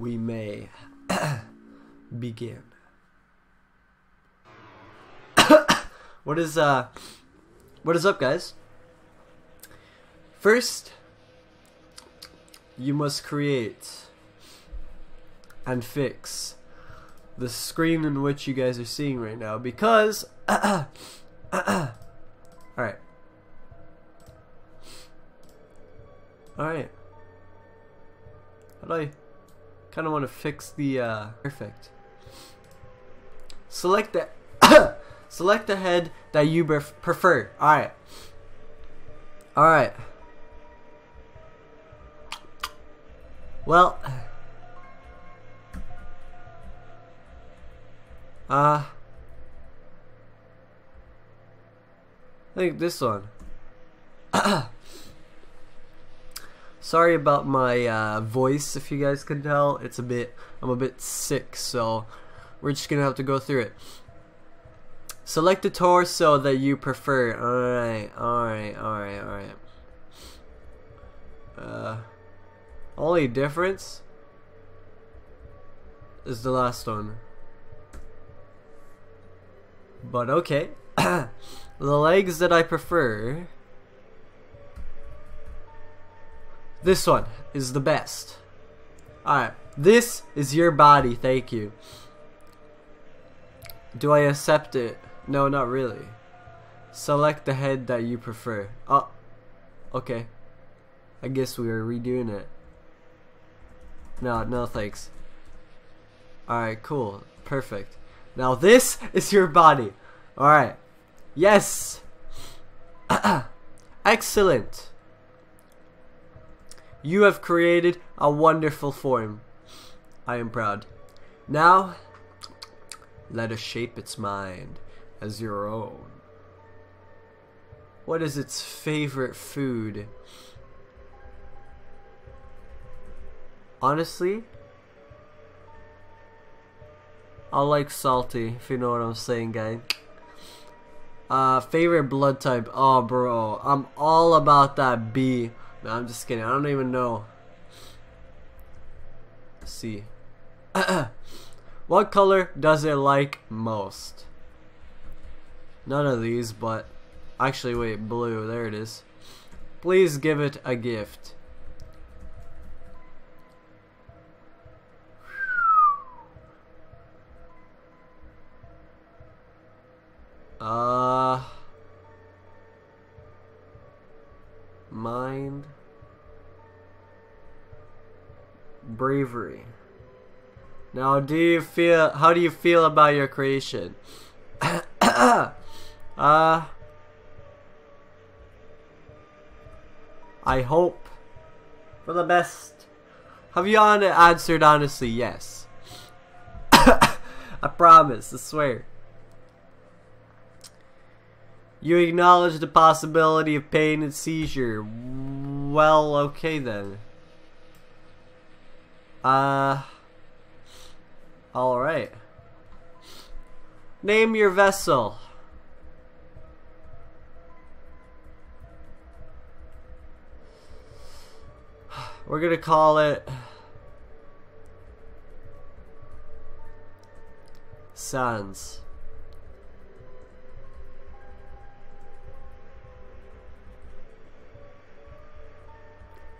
we may begin. what is uh what is up guys? First you must create and fix the screen in which you guys are seeing right now because alright alright how do I kind of want to fix the uh, perfect. Select the select the head that you prefer. Alright. Alright. Well Uh, I think this one. Sorry about my uh, voice, if you guys can tell. It's a bit, I'm a bit sick, so we're just gonna have to go through it. Select the torso that you prefer. Alright, alright, alright, alright. Uh, only difference is the last one. But okay. the legs that I prefer. This one is the best. Alright. This is your body. Thank you. Do I accept it? No, not really. Select the head that you prefer. Oh. Okay. I guess we are redoing it. No, no thanks. Alright, cool. Perfect. Now this is your body. Alright. Yes. Excellent. You have created a wonderful form. I am proud. Now, let us shape its mind as your own. What is its favorite food? Honestly, I like salty, if you know what I'm saying, guy. Uh, favorite blood type? Oh, bro, I'm all about that B. No, I'm just kidding. I don't even know. Let's see. what color does it like most? None of these, but actually, wait, blue. There it is. Please give it a gift. Now, do you feel how do you feel about your creation? uh I hope for the best. Have you answered honestly? Yes. I promise, I swear. You acknowledge the possibility of pain and seizure. Well, okay then. Uh. Alright. Name your vessel. We're gonna call it. Sans.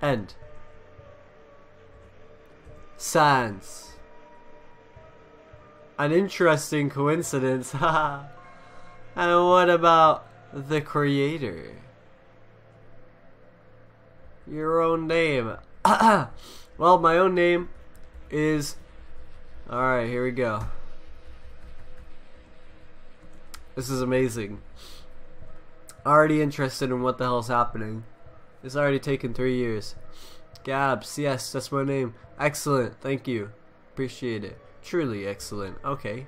End. Sans. An interesting coincidence, haha. and what about the creator? Your own name. well, my own name is... Alright, here we go. This is amazing. Already interested in what the hell's happening. It's already taken three years. Gabs, yes, that's my name. Excellent, thank you. Appreciate it. Truly excellent. Okay.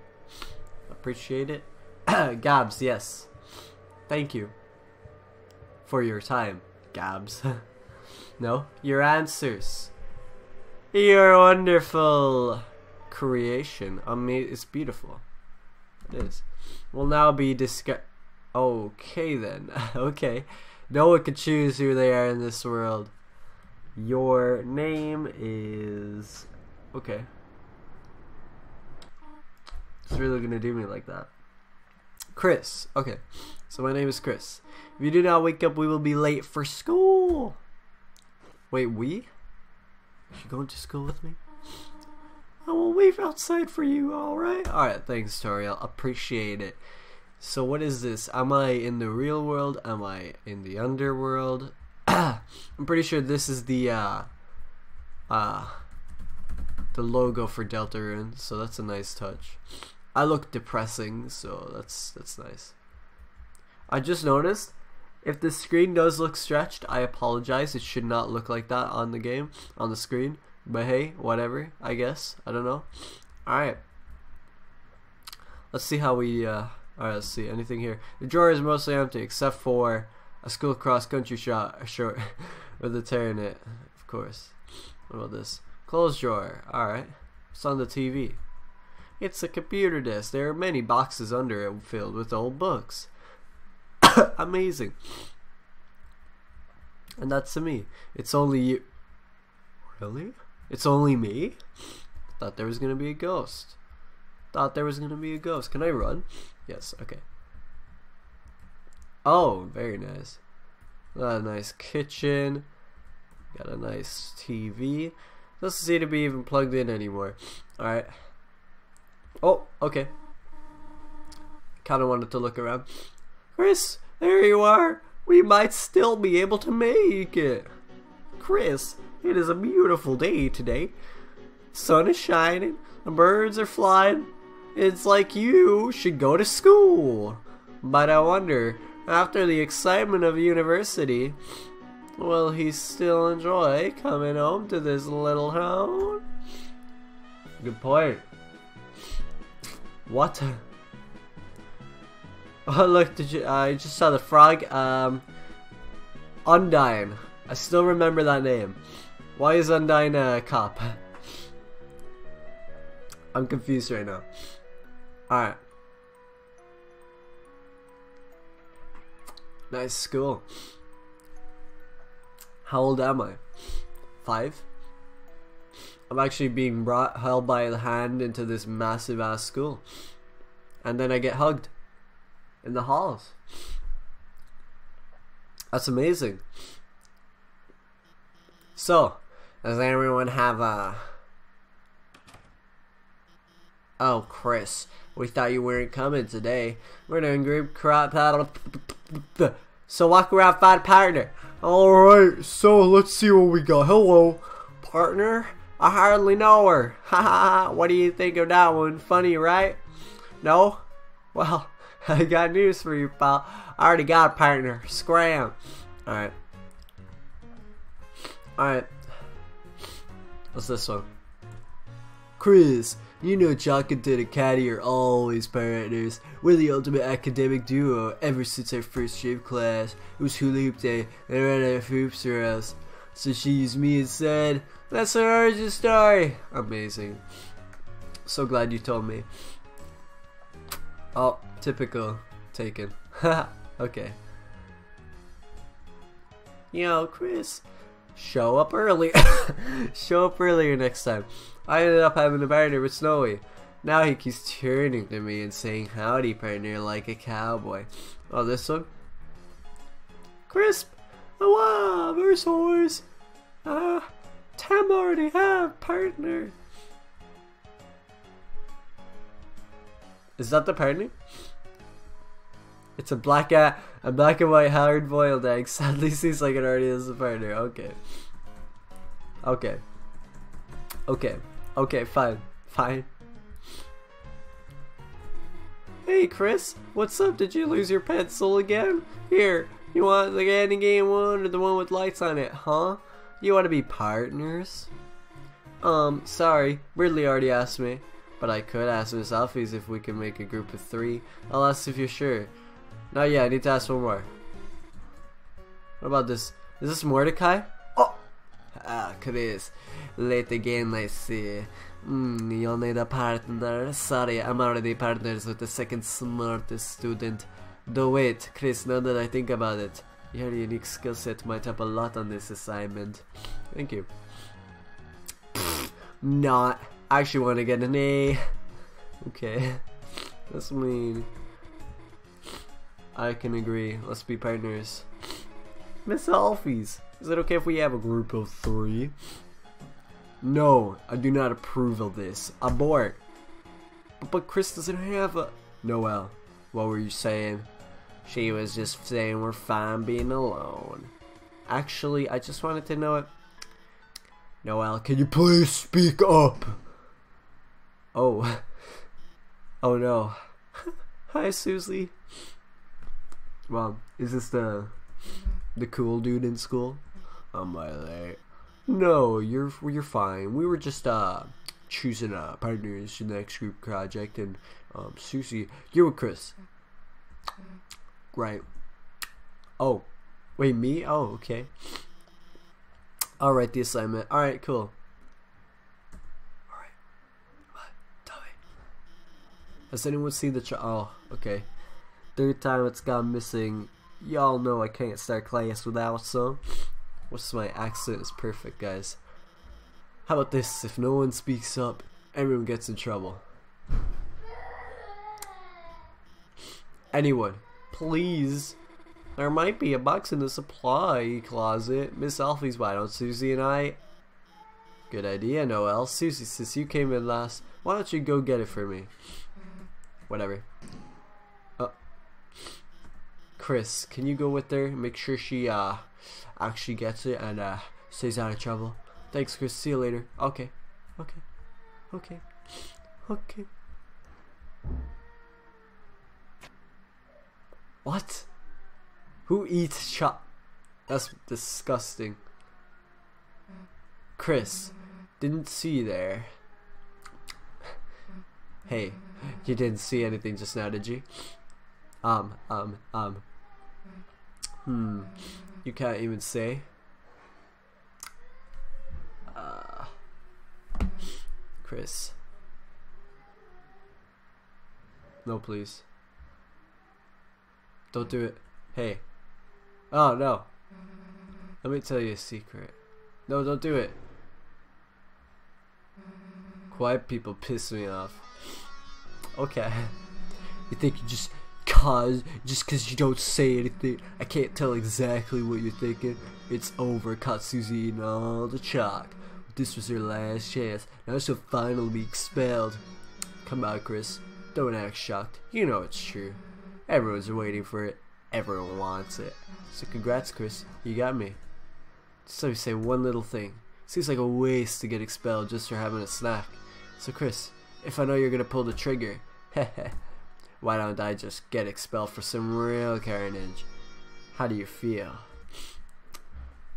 Appreciate it. Gabs, yes. Thank you. For your time, Gabs. no, your answers. Your wonderful creation. I mean, it's beautiful. It is. We'll now be discuss. Okay then. okay. No one can choose who they are in this world. Your name is Okay. It's really gonna do me like that. Kris. Okay. So my name is Kris. If you do not wake up, we will be late for school. Wait, we? Are you going to school with me? I will wait outside for you, alright? Alright, thanks, Toriel. Appreciate it. So what is this? Am I in the real world? Am I in the underworld? I'm pretty sure this is the uh uh the logo for Deltarune, so that's a nice touch. I look depressing, so that's that's nice. I just noticed if the screen does look stretched, I apologize. It should not look like that on the game, on the screen. But hey, whatever, I guess. I don't know. Alright. Let's see how we, uh, alright, let's see. Anything here? The drawer is mostly empty, except for a school cross-country shot, a short, with a tear in it, of course. What about this? Closed drawer. Alright. It's on the TV. It's a computer desk. There are many boxes under it filled with old books. Amazing. And that's to me. It's only you. Really? It's only me? Thought there was gonna be a ghost. Thought there was gonna be a ghost. Can I run? Yes, okay. Oh, very nice. Got a nice kitchen. Got a nice TV. Doesn't seem to be even plugged in anymore. Alright. Oh, okay. Kinda wanted to look around. Kris, there you are. We might still be able to make it. Kris, it is a beautiful day today. Sun is shining, the birds are flying. It's like you should go to school. But I wonder, after the excitement of university, will he still enjoy coming home to this little town? Good point. What? Oh look, did you? I just saw the frog. Um, Undyne. I still remember that name. Why is Undyne a cop? I'm confused right now. Alright. Nice school. How old am I? Five? I'm actually being brought held by the hand into this massive ass school. And then I get hugged in the halls. That's amazing. So, does everyone have a... Oh, Kris, we thought you weren't coming today. We're doing group crop paddle. So walk around, find a partner. Alright, so let's see what we got. Hello. Partner? I hardly know her. Ha What do you think of that one? Funny, right? No? Well, I got news for you, pal. I already got a partner. Scram. Alright. Alright. What's this one? Kris, you know Jock and Caddy are always partners. We're the ultimate academic duo ever since our first gym class. It was hula hoop day and I ran out of hoops for us. So she used me instead. That's her origin story. Amazing. So glad you told me. Oh, typical. Taken. okay. Yo, Kris, show up early. show up earlier next time. I ended up having a partner with Snowy. Now he keeps turning to me and saying howdy partner like a cowboy. Oh, this one? Crisp! Wow, there's horse. Ah, Tam already have partner. Is that the partner? It's a black a, a black and white hard boiled egg. Sadly seems like it already is a partner. Okay. Okay. Okay. Okay, fine. Fine. Hey Kris, what's up? Did you lose your pencil again? Here, you want the candy game one or the one with lights on it, huh? You want to be partners? Um, sorry, Ridley already asked me. But I could ask Miss Alphys if we can make a group of three. I'll ask if you're sure. No, yeah, I need to ask one more. What about this? Is this Mordecai? Oh! Ah, Kris. Late again, I see. Mm, you'll need a partner. Sorry, I'm already partners with the second smartest student. Though wait, Kris, now that I think about it, your unique skill set might help a lot on this assignment. Thank you. not. I actually want to get an A. Okay. That's mean. I can agree. Let's be partners. Miss Alphys. Is it okay if we have a group of three? No, I do not approve of this. Abort. But, but Kris doesn't have a... Noelle, what were you saying? She was just saying we're fine being alone. Actually, I just wanted to know it. Noelle, can you please speak up? Oh. Oh no. Hi, Susie. Well, is this the the cool dude in school? Am I late? No, you're you're fine. We were just uh choosing uh partners in the next group project, and um Susie, you're with Kris. Right. Oh, wait, me? Oh, okay. I'll write the assignment. All right, cool. All right. What? Has anyone seen the ch- Oh, okay. Third time it's gone missing. Y'all know I can't start class without some. What's my accent is perfect, guys. How about this? If no one speaks up, everyone gets in trouble. Anyone, please. There might be a box in the supply closet. Miss Alphys why don't Susie and I? Good idea, Noelle. Susie, since you came in last, why don't you go get it for me? Whatever. Kris, can you go with her? Make sure she uh actually gets it and uh stays out of trouble. Thanks, Kris. See you later. Okay. Okay. Okay. Okay. What? Who eats chop? That's disgusting. Kris, didn't see there. Hey, you didn't see anything just now, did you? Um, um, um. Hmm. You can't even say. Uh, Kris. No, please. Don't do it. Hey. Oh, no. Let me tell you a secret. No, don't do it. Quiet people piss me off. Okay. You think you just cause just cause you don't say anything I can't tell exactly what you're thinking. It's over. Caught Susie eating all the chalk. This was her last chance. Now she'll finally be expelled. Come on, Kris. Don't act shocked. You know it's true. Everyone's waiting for it. Everyone wants it. So congrats, Kris. You got me. Just let me say one little thing. Seems like a waste to get expelled just for having a snack. So Kris, if I know you're gonna pull the trigger, why don't I just get expelled for some real carnage? How do you feel?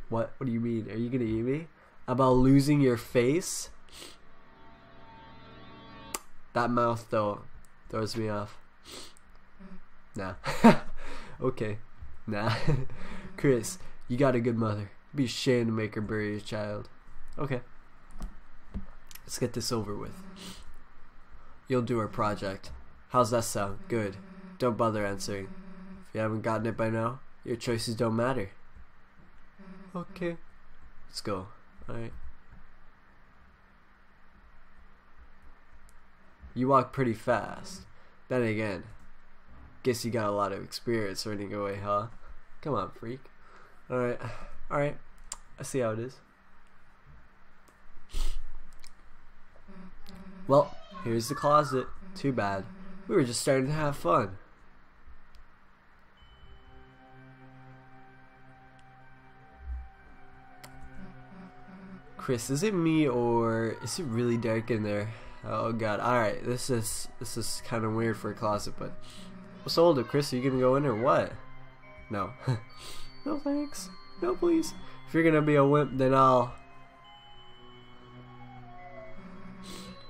What? What do you mean? Are you gonna eat me? About losing your face? That mouth though throws me off. Mm-hmm. Nah. okay. Nah. Kris, you got a good mother. It'd Be ashamed to make her bury your child. Okay. Let's get this over with. Mm-hmm. You'll do our project. How's that sound? Good. Don't bother answering. If you haven't gotten it by now, your choices don't matter. Okay. Let's go. Alright. You walk pretty fast. Then again, guess you got a lot of experience running away, huh? Come on, freak. Alright. Alright. I see how it is. Well, here's the closet. Too bad. We were just starting to have fun. Kris, is it me or is it really dark in there? Oh god. Alright, this is this is kinda weird for a closet, but what's older, Kris? Are you gonna go in or what? No. no thanks. No please. If you're gonna be a wimp then I'll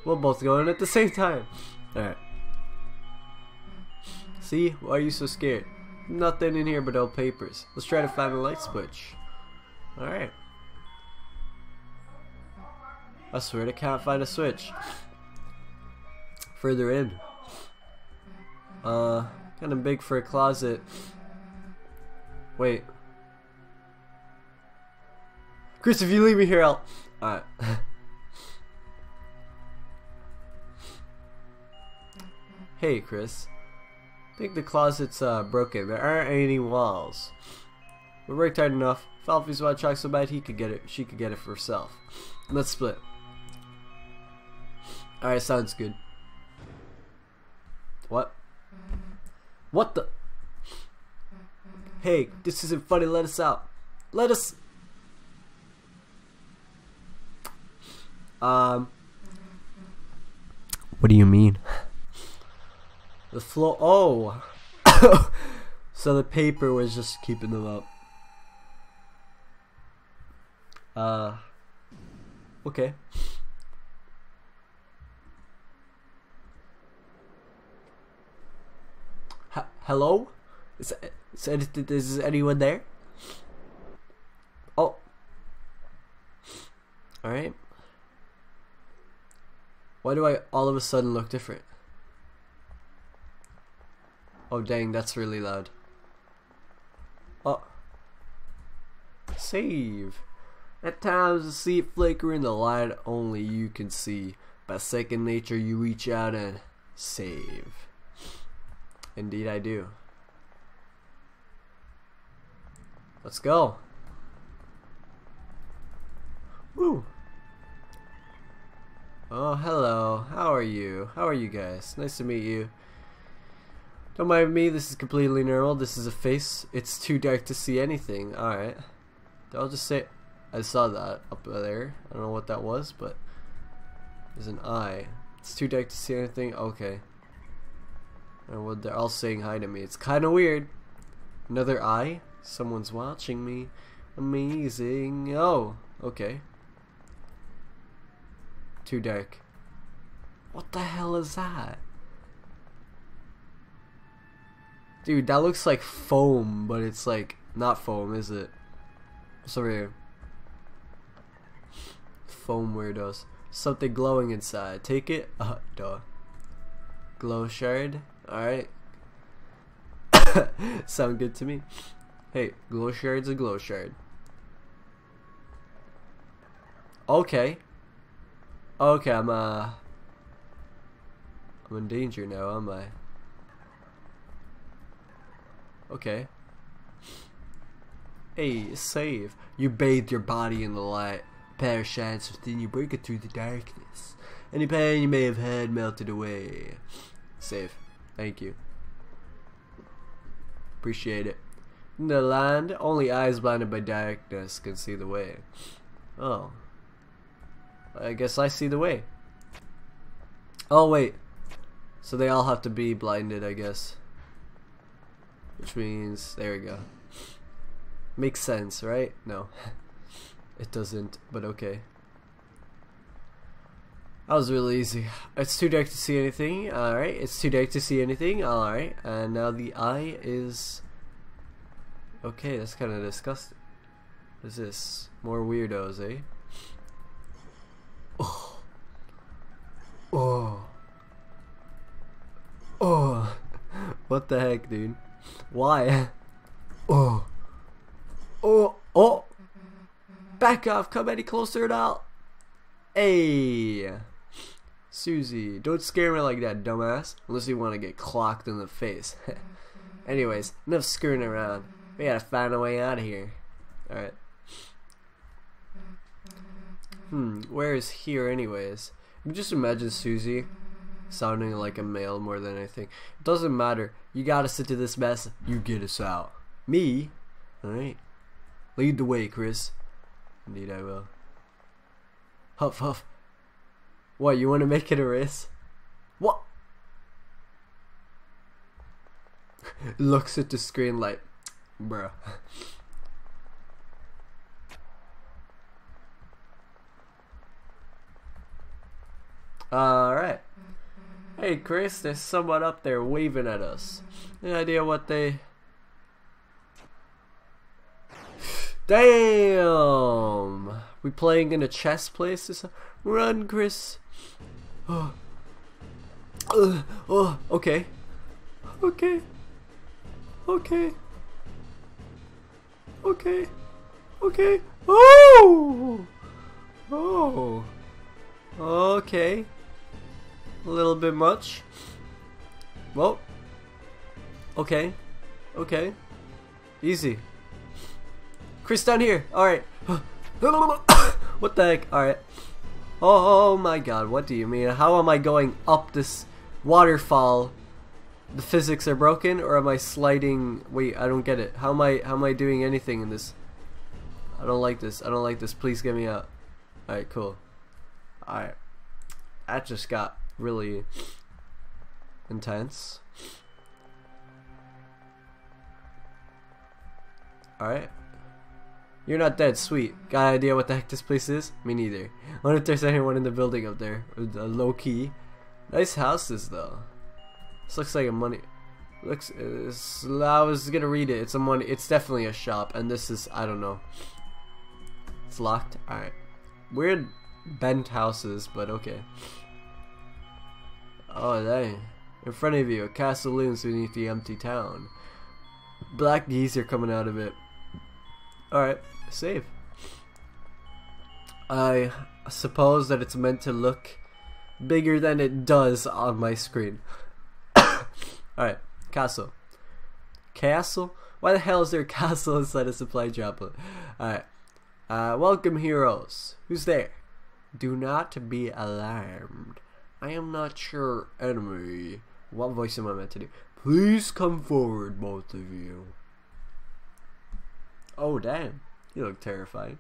We'll both go in at the same time. Alright. See? Why are you so scared? Nothing in here but old papers. Let's try to find the light switch. Alright. I swear to can't find a switch. Further in. Uh, kind of big for a closet. Wait. Kris, if you leave me here, I'll... Alright. hey, Kris. I think the closet's uh, broken. There aren't any walls. We're worked hard enough. Want to try so bad, he could get it. She could get it for herself. Let's split. Alright, sounds good. What? What the? Hey, this isn't funny. Let us out. Let us. Um. What do you mean? The floor. Oh! so the paper was just keeping them up. Uh. Okay. H hello? Is, is, is anyone there? Oh. Alright. Why do I all of a sudden look different? Oh dang, that's really loud. Oh. Save. At times, the see it flicker in the light only you can see. By second nature, you reach out and save. Indeed, I do. Let's go. Woo. Oh, hello. How are you? How are you guys? Nice to meet you. Don't mind me, this is completely normal. This is a face. It's too dark to see anything. Alright. I'll just say I saw that up there. I don't know what that was, but there's an eye. It's too dark to see anything. Okay. And what they're all saying hi to me. It's kind of weird. Another eye? Someone's watching me. Amazing. Oh, okay. Too dark. What the hell is that? Dude, that looks like foam, but it's like not foam, is it? What's over here? Foam weirdos. Something glowing inside. Take it? Uh, duh. Glow shard? Alright. Sound good to me. Hey, glow shard's a glow shard. Okay. Okay, I'm uh I'm in danger now, am I? Okay. Hey, save. You bathed your body in the light. pair of shines within you, break it through the darkness. Any pain you may have had melted away. Save. Thank you. Appreciate it. In the land, only eyes blinded by darkness can see the way. Oh. I guess I see the way. Oh, wait. So they all have to be blinded, I guess. Which means, there we go. Makes sense, right? No. it doesn't, but okay. That was really easy. It's too dark to see anything. Alright, it's too dark to see anything. Alright, and now the eye is... Okay, that's kind of disgusting. What is this? More weirdos, eh? Oh. Oh. Oh. what the heck, dude? Why? Oh. Oh. Oh. Back off. Come any closer now. Hey. Susie, don't scare me like that, dumbass. Unless you want to get clocked in the face. Anyways, enough screwing around. We gotta find a way out of here. Alright. Hmm, where is here anyways? Just imagine Susie sounding like a male more than anything. It doesn't matter. You gotta sit to this mess. You get us out. Me? Alright. Lead the way, Chris. Indeed I will. Huff, huff. What, you want to make it a race? What? Looks at the screen like, bruh. Alright. Hey Kris, there's someone up there waving at us. Any idea what they... Damn! We playing in a chess place? Run, Kris! Oh. Uh, oh, okay. Okay. Okay. Okay. Okay. Oh! Oh! Okay a little bit much. Well. Okay. Okay. Easy. Kris down here. Alright. what the heck? Alright. Oh my god, what do you mean? How am I going up this waterfall? The physics are broken or am I sliding wait, I don't get it. How am I how am I doing anything in this? I don't like this. I don't like this. Please get me out. Alright, cool. Alright. That just got really intense. Alright. You're not dead, sweet. Got an idea what the heck this place is? Me neither. Wonder if there's anyone in the building up there. Low key. Nice houses though. This looks like a money. Looks. Uh, I was gonna read it. It's a money. It's definitely a shop, and this is. I don't know. It's locked. All right. Weird bent houses, but okay. Oh dang! In front of you, a castle looms beneath the empty town. Black geese are coming out of it. Alright, save. I suppose that it's meant to look bigger than it does on my screen. Alright, castle. Castle? Why the hell is there a castle inside a supply droplet? Alright. Uh, welcome, heroes. Who's there? Do not be alarmed. I am not your enemy. What voice am I meant to do? Please come forward, both of you. Oh, damn. You look terrifying.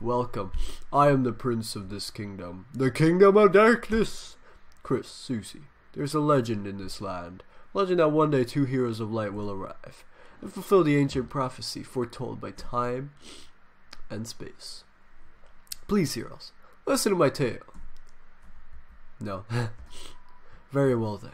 Welcome. I am the prince of this kingdom. The kingdom of darkness! Kris, Susie, there's a legend in this land. Legend that one day two heroes of light will arrive and fulfill the ancient prophecy foretold by time and space. Please, heroes, listen to my tale. No. Very well then.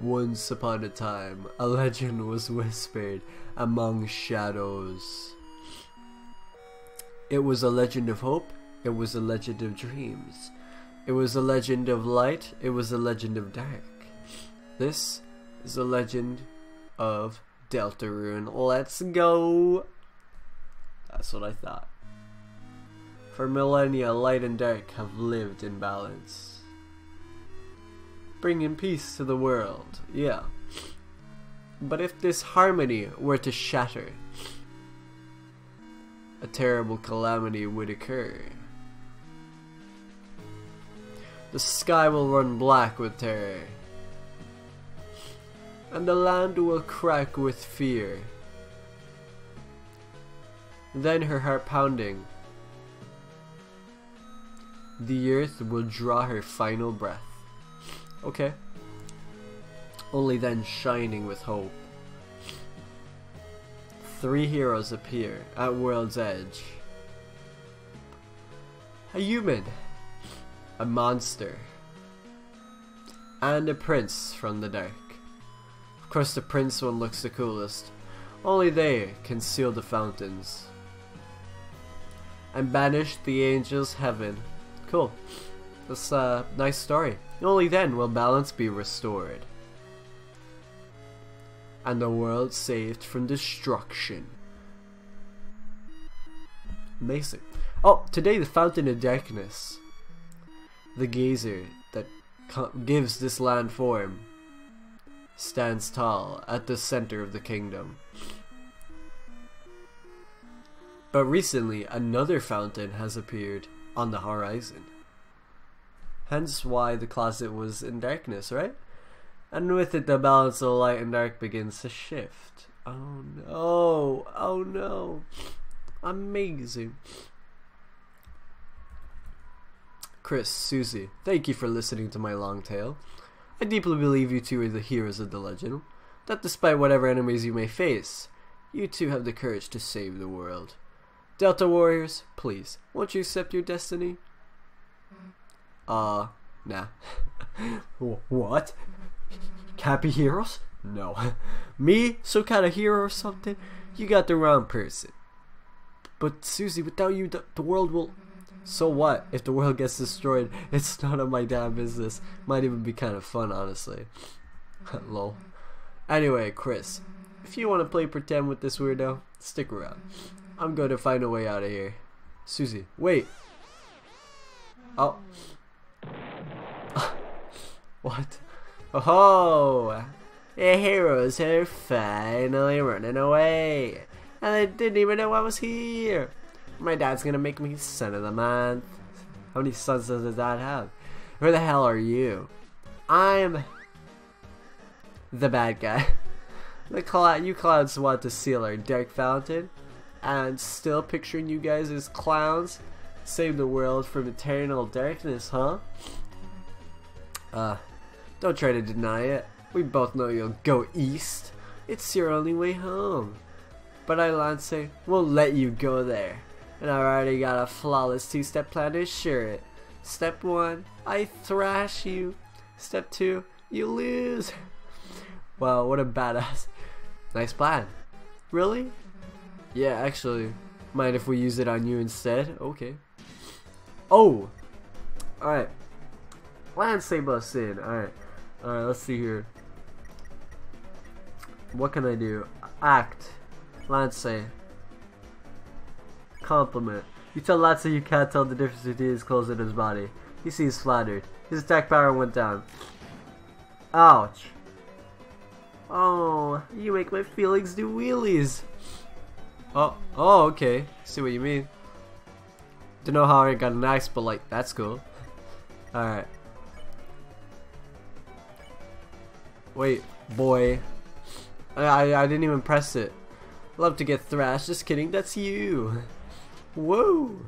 Once upon a time, a legend was whispered among shadows. It was a legend of hope, it was a legend of dreams. It was a legend of light, it was a legend of dark. This is a legend of Deltarune. Let's go! That's what I thought. For millennia, light and dark have lived in balance bringing peace to the world. Yeah. But if this harmony were to shatter, a terrible calamity would occur. The sky will run black with terror, and the land will crack with fear. Then her heart pounding, the earth will draw her final breath. Okay. Only then shining with hope. Three heroes appear at World's Edge. A human, a monster, and a prince from the dark. Of course the prince one looks the coolest. Only they can seal the fountains. And banish the angels heaven. Cool. That's a nice story. Only then will balance be restored. And the world saved from destruction. Amazing. Oh, today the Fountain of Darkness. The gazer that gives this land form stands tall at the center of the kingdom. But recently, another fountain has appeared on the horizon. Hence why the closet was in darkness, right? And with it, the balance of light and dark begins to shift. Oh no! Oh no! Amazing. Kris, Susie, thank you for listening to my long tale. I deeply believe you two are the heroes of the legend. That despite whatever enemies you may face, you two have the courage to save the world. Delta Warriors, please, won't you accept your destiny? Uh, nah. what? Cappy heroes? No. Me? Some kind of hero or something? You got the wrong person. But Susie, without you, the, the world will... So what? If the world gets destroyed, it's none of my damn business. Might even be kind of fun, honestly. Lol. Anyway, Kris, if you want to play pretend with this weirdo, stick around. I'm going to find a way out of here. Susie, wait. Oh. What? Oh, the heroes are finally running away. And I didn't even know I was here. My dad's gonna make me son of the month. How many sons does his dad have? Who the hell are you? I'm the bad guy. The cloud, you clowns want to steal our dark fountain, and still picturing you guys as clowns, save the world from eternal darkness, huh? Uh, don't try to deny it. We both know you'll go east. It's your only way home. But I, Lance, won't let you go there. And I already got a flawless two-step plan to assure it. Step one, I thrash you. Step two, you lose. Wow, what a badass. Nice plan. Really? Yeah, actually. Mind if we use it on you instead? Okay. Oh! Alright. Lance bust in. Alright. Alright, let's see here. What can I do? Act. Lance. Compliment. You tell Lance you can't tell the difference between his clothes and his body. He seems flattered. His attack power went down. Ouch. Oh, you make my feelings do wheelies. Oh, oh, okay. See what you mean. Don't know how I got an axe, but like, that's cool. Alright. Wait, boy. I, I, didn't even press it. Love to get thrashed. Just kidding, that's you. Woo!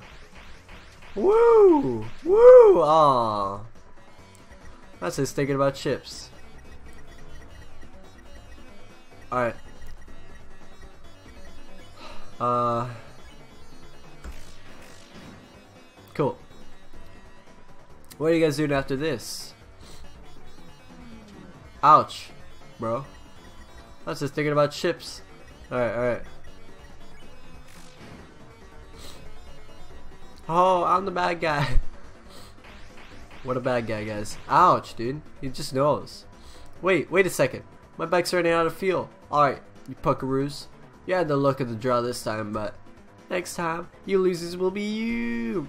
Woo! Woo! Aw. That's just thinking about chips. Alright. Uh. Cool. What are you guys doing after this? Ouch, bro. I was just thinking about chips. Alright, alright. Oh, I'm the bad guy. what a bad guy, guys. Ouch, dude. He just knows. Wait, wait a second. My bike's running out of fuel. Alright, you puckaroos. You had the luck of the draw this time, but next time, you losers will be you.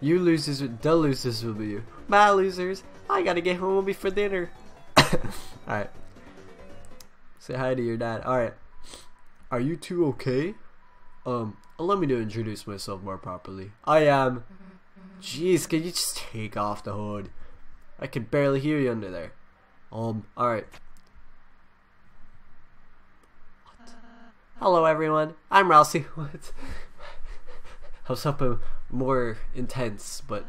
You losers, the losers will be you. My losers, I gotta get home before dinner. Alright. Say hi to your dad. Alright. Are you two okay? Um, allow me to introduce myself more properly. I am... Jeez, can you just take off the hood? I can barely hear you under there. Um, alright. Hello everyone, I'm. What? I was hoping more intense, but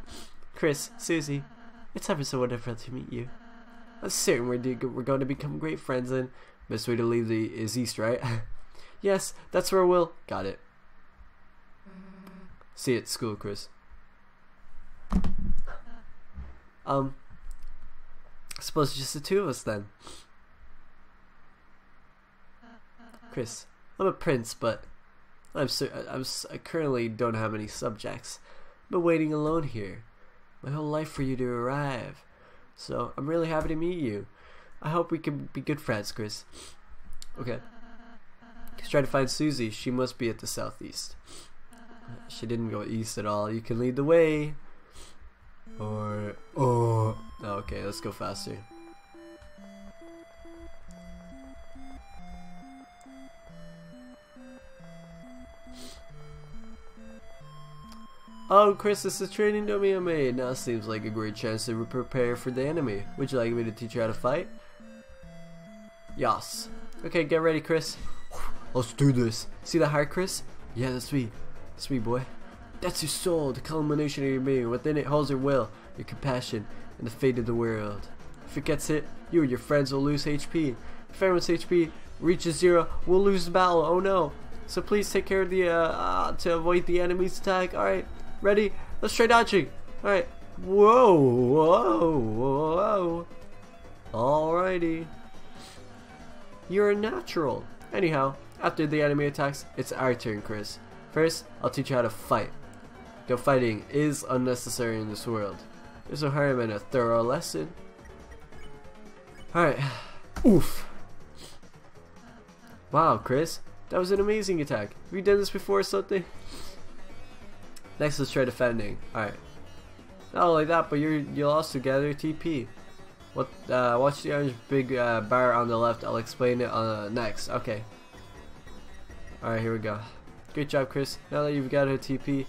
Kris, Susie, it's ever so wonderful to meet you. I'm certain we're, we're going to become great friends and best way to leave the is east, right? yes, that's where we'll... Got it. See you at school, Kris. Um, I suppose just the two of us then. Kris, I'm a prince, but I'm I'm I currently don't have any subjects. I've been waiting alone here, my whole life for you to arrive. So I'm really happy to meet you. I hope we can be good friends, Kris. Okay. Let's try to find Susie. She must be at the southeast. She didn't go east at all. You can lead the way. Or oh, okay. Let's go faster. Oh, Kris, this is training dummy I made. Now seems like a great chance to prepare for the enemy. Would you like me to teach you how to fight? Yas. Okay, get ready, Kris. Let's do this. See the heart, Kris? Yeah, that's me. That's me, boy. That's your soul, the culmination of your being. Within it holds your will, your compassion, and the fate of the world. If it gets hit, you and your friends will lose HP. If everyone's HP reaches zero, we'll lose the battle. Oh no. So please take care of the, uh, uh to avoid the enemy's attack. Alright. Ready? Let's try dodging. Alright. Whoa, whoa, whoa. Alrighty. You're a natural. Anyhow, after the enemy attacks, it's our turn, Kris. First, I'll teach you how to fight. Though fighting is unnecessary in this world. There's no harm in a thorough lesson. Alright. Oof. Wow, Kris. That was an amazing attack. Have you done this before or something? Next, let's try defending. Alright. Not only that, but you're, you'll also gather TP. What? Uh, watch the orange big uh, bar on the left. I'll explain it uh, next. Okay. Alright, here we go. Great job, Kris. Now that you've got a TP,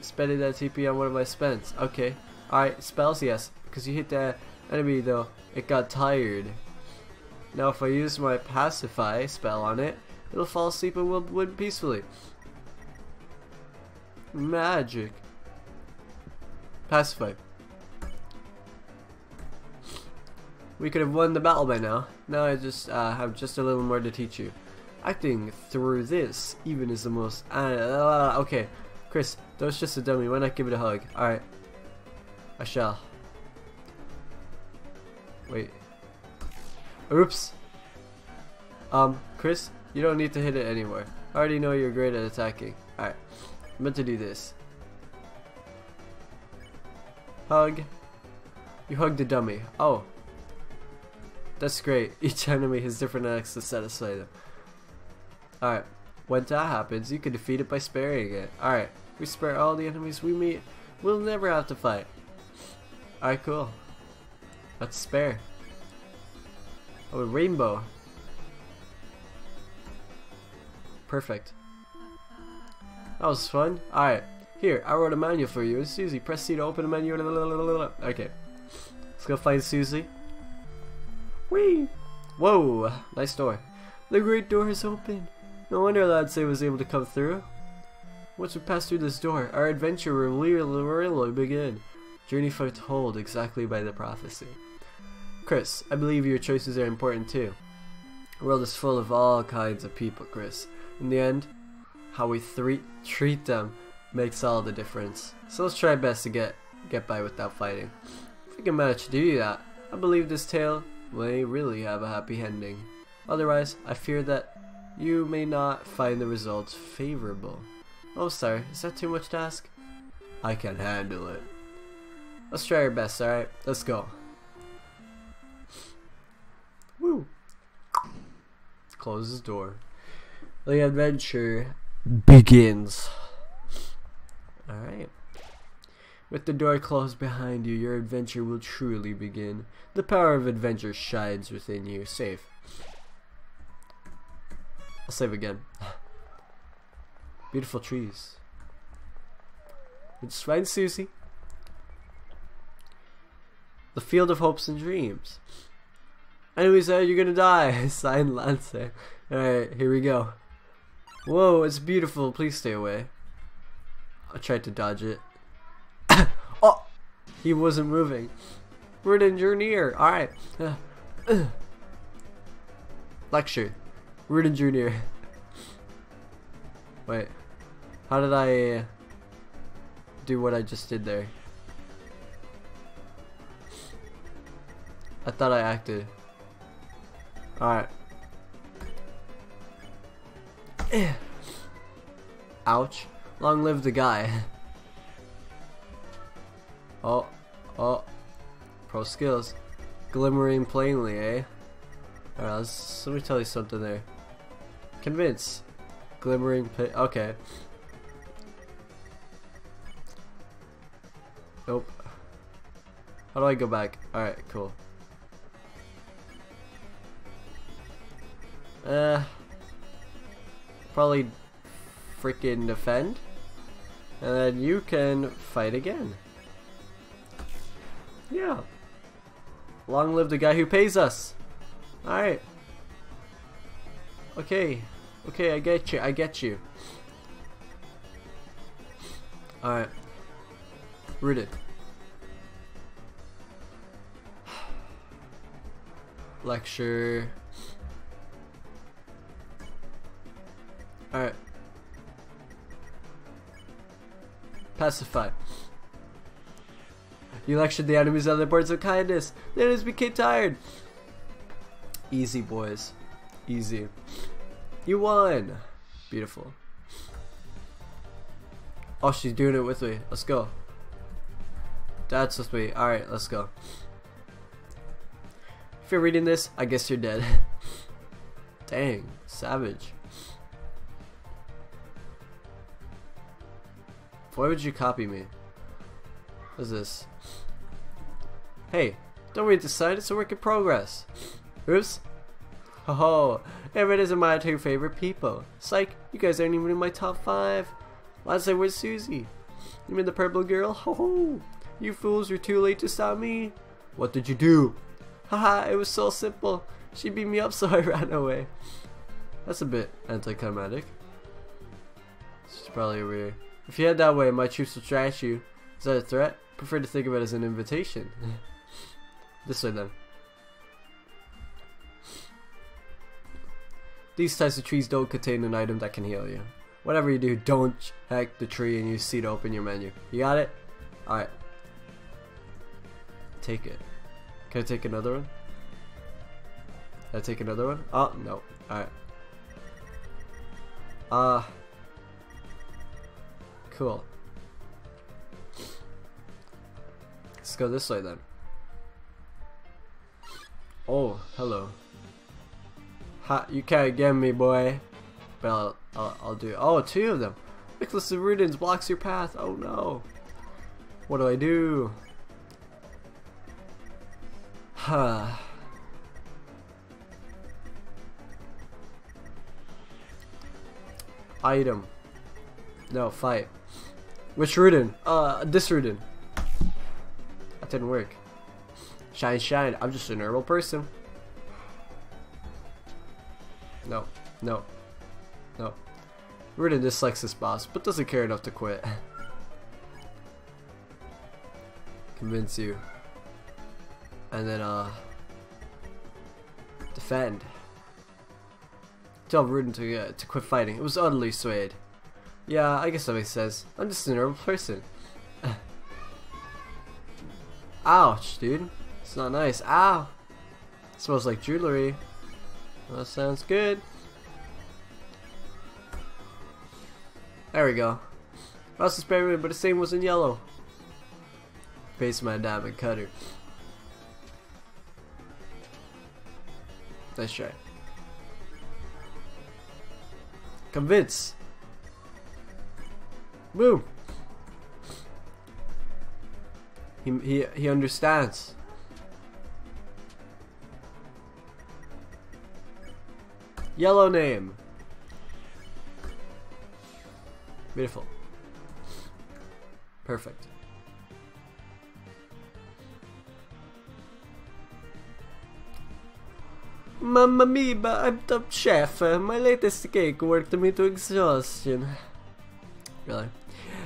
spending that TP on one of my spends. Okay. Alright, spells, yes. Because you hit that enemy, though, it got tired. Now, if I use my pacify spell on it, it'll fall asleep and will win peacefully. Magic. Pacify. We could have won the battle by now. Now I just uh, have just a little more to teach you. Acting through this even is the most... Uh, okay, Kris, that was just a dummy. Why not give it a hug? Alright. I shall. Wait. Oops. Um, Kris, you don't need to hit it anymore. I already know you're great at attacking. Alright. Meant to do this. Hug. You hug the dummy. Oh. That's great. Each enemy has different acts to satisfy them. Alright. When that happens, you can defeat it by sparing it. Alright. We spare all the enemies we meet. We'll never have to fight. Alright, cool. Let's spare. Oh, a rainbow. Perfect. That was fun. Alright. Here, I wrote a manual for you. It's Susie. Press C to open the menu. Okay. Let's go find Susie. Whee! Whoa! Nice door. The great door is open. No wonder Ladsay was able to come through. Once we pass through this door, our adventure will really begin. Journey foretold exactly by the prophecy. Kris, I believe your choices are important too. The world is full of all kinds of people, Kris. In the end, how we treat them makes all the difference. So let's try our best to get get by without fighting. If we can manage to do that, I believe this tale may really have a happy ending. Otherwise, I fear that you may not find the results favorable. Oh, sorry, is that too much to ask? I can handle it. Let's try our best, alright? Let's go. Woo! Close door. The adventure begins. Alright. With the door closed behind you, your adventure will truly begin. The power of adventure shines within you. Save. I'll save again. Beautiful trees. It's find Susie. The field of hopes and dreams. Enemy said uh, you're gonna die. Signed Lancer. Alright, here we go. Whoa, it's beautiful. Please stay away. I tried to dodge it. oh! He wasn't moving. We're in Junior. Alright. Lecture. Rudinn Jr. Wait. How did I uh, do what I just did there? I thought I acted. Alright. Ouch. Long live the guy. oh. Oh. Pro skills. Glimmering plainly, eh? Alright, let's, me tell you something there. Convince. Glimmering. Okay. Nope. How do I go back? Alright, cool. Uh. Probably freaking defend. And then you can fight again. Yeah. Long live the guy who pays us. Alright. Okay. Okay, I get you. I get you. Alright. Rooted. Lecture. Alright. Pacify. You lectured the enemies on the boards of kindness. The enemies became tired. Easy, boys. Easy. You won! Beautiful. Oh, she's doing it with me. Let's go. That's with me. Alright, let's go. If you're reading this, I guess you're dead. Dang, savage. Why would you copy me? What is this? Hey, Don't we decide it's a work in progress. Oops. Ho ho, Everett isn't my two favorite people. Psych, you guys aren't even in my top five. Last I was Susie. You mean the purple girl? Ho ho! You fools you're too late to stop me. What did you do? Haha, it was so simple. She beat me up so I ran away. That's a bit anticlimactic. It's probably weird. If you head that way, my troops will trash you. Is that a threat? Prefer to think of it as an invitation. this way then. These types of trees don't contain an item that can heal you. Whatever you do, don't hack the tree and use C to open your menu. You got it? Alright. Take it. Can I take another one? Can I take another one? Oh, no. Alright. Uh. Cool. Let's go this way then. Oh, hello. Ha, you can't get me, boy. But I'll, I'll, I'll do. Oh, two of them. Nicholas of Rudens blocks your path. Oh no. What do I do? Huh. Item. No, fight. Which Rudinn? Uh, this Rudinn. That didn't work. Shine, shine. I'm just a normal person. No, no, no. Rudinn dislikes this boss, but doesn't care enough to quit. Convince you. And then, uh... Defend. Tell Rudinn to, uh, to quit fighting. It was utterly swayed. Yeah, I guess that makes sense. I'm just a normal person. Ouch, dude. It's not nice. Ow! smells like jewelry. That sounds good. There we go. Also Spider-Man, but the same was in yellow. Face my diamond cutter. Nice try. Convince. Boom. He, he, he understands. Yellow name. Beautiful. Perfect. Mamma mia, I'm top chef. My latest cake worked me to exhaustion. Really?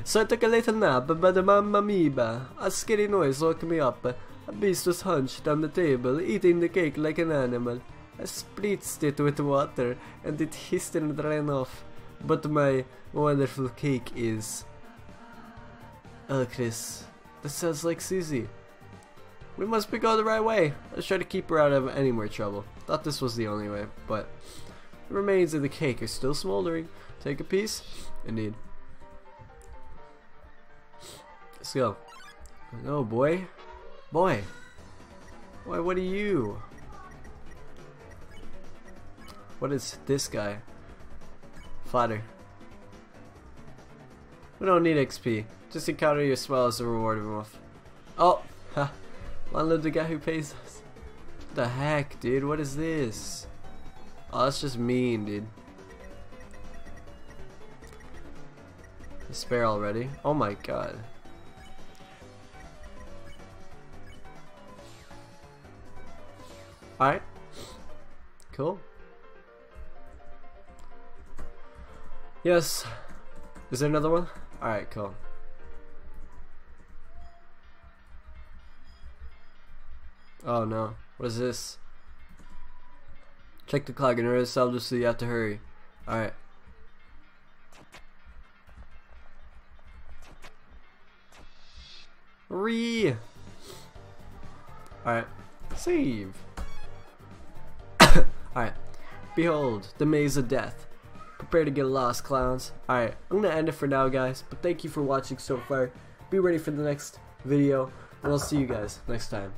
So I took a little nap, but the mamma mia, a scary noise woke me up. A beast was hunched on the table, eating the cake like an animal. I spritzed it with water, and it hissed and ran off. But my wonderful cake is... Oh, Kris, sounds like Susie. We must be going the right way. Let's try to keep her out of any more trouble. Thought this was the only way, but the remains of the cake are still smoldering. Take a piece? Indeed. Let's go. No, boy. Boy. Boy, what are you? What is this guy? Fodder. We don't need XP. Just encounter your smell as a reward of Oh! Ha! Long live the guy who pays us. What the heck, dude? What is this? Oh, that's just mean, dude. Despair already? Oh my god. Alright. Cool. Yes. Is there another one? Alright, cool. Oh no. What is this? Check the clock and so just so you have to hurry. Alright. Re Alright. Save. Alright. Behold, the maze of death. Prepare to get lost, clowns. Alright, I'm gonna end it for now, guys. But thank you for watching so far. Be ready for the next video, and I'll see you guys next time.